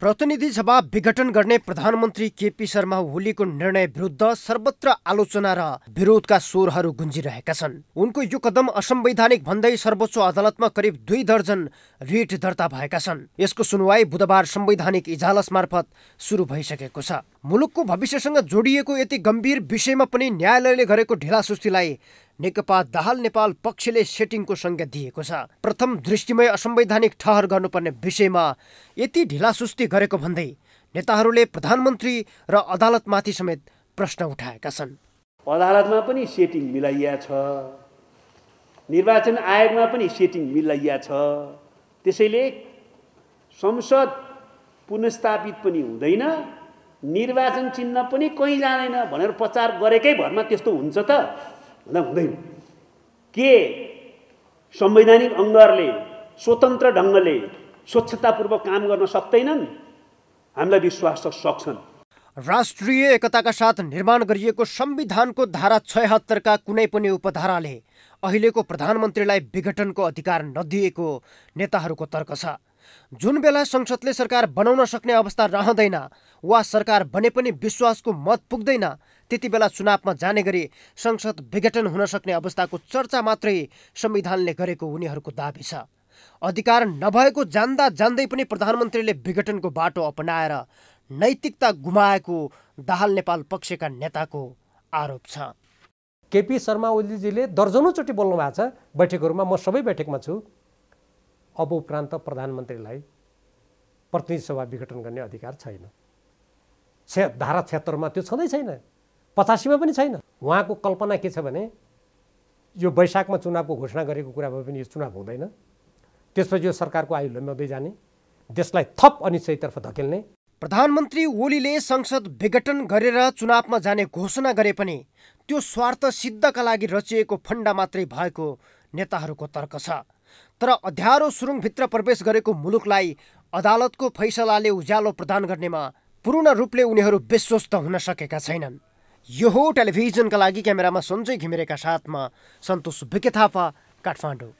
प्रतिनिधि सभा विघटन गर्ने प्रधानमन्त्री केपी शर्मा ओलीको निर्णय विरुद्ध सर्वत्र आलोचना र विरोधका स्वरहरू गुन्जिरहेका छन्। उनको यो कदम असंवैधानिक भन्दै सर्वोच्च अदालतमा करिब दुई दर्जन रिट दर्ता भएका छन्। यसको सुनवाई बुधबार संवैधानिक इजालस मार्फत सुरु भइसकेको छ। मुलुकको भविष्यसँग जोडिएको यति गम्भीर विषयमा पनि न्यायालयले गरेको ढिलासुस्तीलाई नेकपा दाहाल नेपाल पक्षले सेटिङको संज्ञा दिएको छ। प्रथम दृष्टिमै असंवैधानिक ठहर गर्नुपर्ने विषयमा यति ढिलासुस्ती गरेको भन्दै नेताहरूले प्रधानमन्त्री र अदालतमाथि समेत प्रश्न उठाएका छन्। अदालतमा पनि सेटिङ मिलाइया छ। निर्वाचन आयोगमा पनि सेटिङ मिलाइया छ। त्यसैले संसद पुनस्थापित पनि हुँदैन। निर्वाचन चिन्ह पनि कहीँ जाँदैन भनेर प्रचार गरेकै भरमा त्यस्तो हुन्छ त? हुँदा हुँदैन। के संवैधानिक अङ्गहरूले स्वतन्त्र ढङ्गले स्वच्छतापूर्वक काम गर्न सक्दैनन्? हामीलाई विश्वास छ सक्छन् राष्ट्रिय एकताका साथ निर्माण गरिएको संविधानको धारा छयहत्तरका कुनै पनि उपधाराले अहिलेको प्रधानमन्त्रीलाई विघटनको अधिकार नदिएको नेताहरूको तर्क छ। जुन बेला संसदले सरकार बनाउन सक्ने अवस्था रहँदैन वा सरकार बने पनि विश्वासको मत पुग्दैन त्यति बेला चुनावमा जाने गरी संसद विघटन हुन सक्ने अवस्थाको चर्चा मात्रै संविधानले गरेको उनीहरूको दावी छ। अधिकार नभएको जान्दा जान्दै पनि प्रधानमन्त्रीले विघटनको बाटो अपनाएर नैतिकता गुमाएको दाहाल नेपाल पक्षका नेताको आरोप छ। केपी शर्मा ओलीजीले दर्जनौँचोटि बोल्नु भएको छ बैठकहरूमा म सबै बैठकमा छु। अब उपरान्त प्रधानमन्त्रीलाई प्रतिनिधि सभा विघटन गर्ने अधिकार छैन। छे धारा छत्तरमा त्यो छँदै छैन। पचासीमा पनि छैन। उहाँको कल्पना के छ भने यो वैशाखमा चुनावको घोषणा गरेको कुरा भए पनि यो चुनाव हुँदैन। त्यसपछि यो सरकारको आयु लम्ब्याउँदै जाने देशलाई थप अनिश्चयतर्फ धकेल्ने। प्रधानमन्त्री ओलीले संसद विघटन गरेर चुनावमा जाने घोषणा गरे पनि त्यो स्वार्थ सिद्धका लागि रचिएको फन्डा मात्रै भएको नेताहरूको तर्क छ। तर अध्यारो सुरुङभित्र प्रवेश गरेको मुलुकलाई अदालतको फैसलाले उज्यालो प्रदान गर्नेमा पूर्ण रूपले उनीहरू विश्वस्त हुन सकेका छैनन्। यो हो टेलिभिजनका लागि क्यामेरामा सञ्जय घिमिरेका साथमा सन्तोष बिके थापा काठमाडौँ।